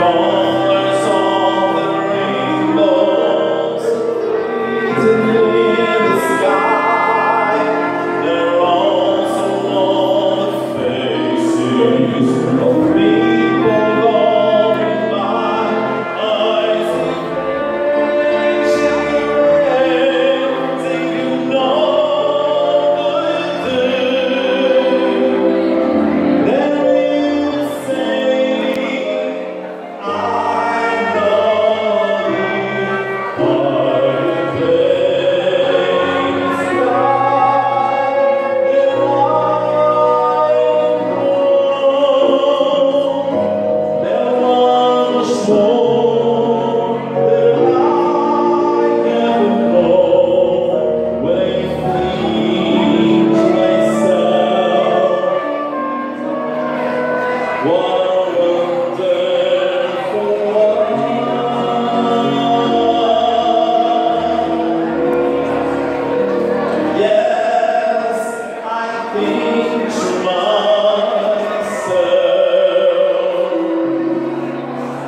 born